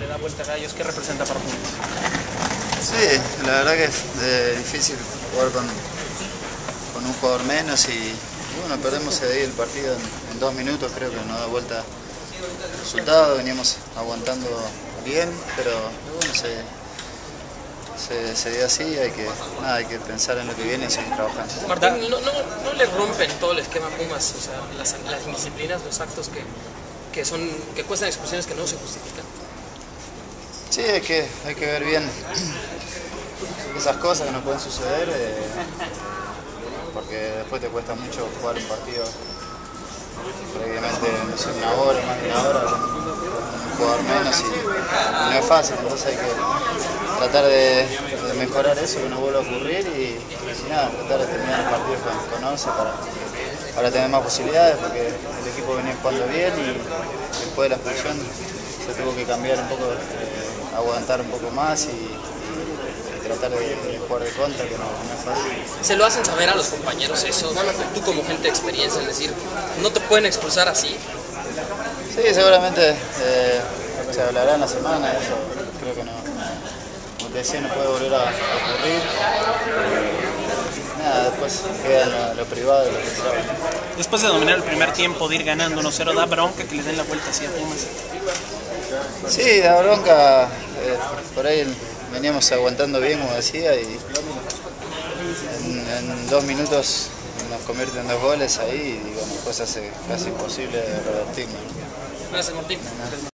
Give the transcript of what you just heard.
Le da vuelta a gallos, ¿qué representa para ti? Sí, la verdad que es eh, difícil jugar con, con, un jugador menos y bueno, perdemos ahí el partido en, dos minutos, creo que no da vuelta el resultado, veníamos aguantando bien, pero bueno, se, se, se dio así, hay que, nada, hay que pensar en lo que viene y seguir trabajando. Martín, ¿no, no, no le rompen todo el esquema Pumas? O sea, las, las indisciplinas, los actos que, que, son, que cuestan expulsiones que no se justifican. Sí, hay que, hay que ver bien esas cosas que no pueden suceder, eh, porque después te cuesta mucho jugar un partido previamente no sé, una hora, más de una hora, jugador menos y, y no es fácil, entonces hay que tratar de, de mejorar eso, que no vuelva a ocurrir y, y nada, tratar de terminar el partido con, con 11 para, para tener más posibilidades, porque el equipo venía jugando bien y después de la expulsión se tuvo que cambiar un poco, eh, aguantar un poco más y, y- y tratar de, de jugar de contra, que no, no es fácil. ¿Se lo hacen saber a los compañeros eso? Tú como gente de experiencia, es decir, no te pueden expulsar así. Sí, seguramente eh, se hablará en la semana, eso creo que no, como te decía, no puede volver a, ocurrir. Nada, después queda lo, lo privado de lo que sabe. Después de dominar el primer tiempo, de ir ganando 1-0, da bronca que le den la vuelta así a Pumas. Sí, da bronca, eh, por ahí veníamos aguantando bien, como decía, y en, en dos minutos nos convierten dos goles ahí y bueno, después hace casi imposible revertirlo. ¿no? Gracias, Martín.